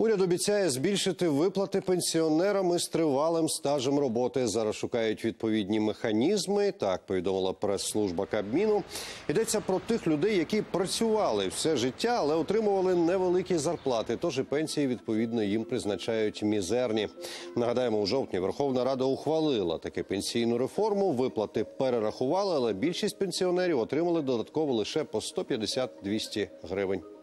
Уряд обіцяє збільшити виплати пенсіонерам із тривалим стажем роботи. Зараз шукають відповідні механізми. Так повідомила прес-служба Кабміну. Йдеться про тих людей, які працювали все життя, але отримували невеликі зарплати. Тож і пенсії відповідно їм призначають мізерні. Нагадаємо, у жовтні Верховна Рада ухвалила таки пенсійну реформу. Виплати перерахували, але більшість пенсіонерів отримали додатково лише по 150-200 гривень.